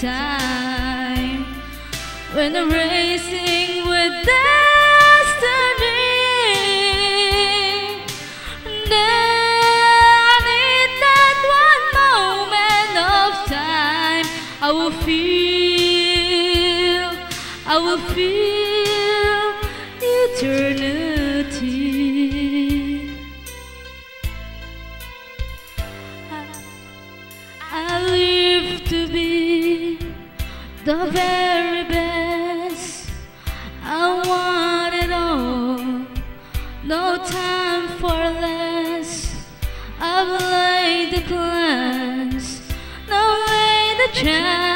time when I'm racing with destiny. Then I need that one moment of time. I will feel, I will feel. The very best. I want it all, no time for less. I've laid the plans, no laid the chance.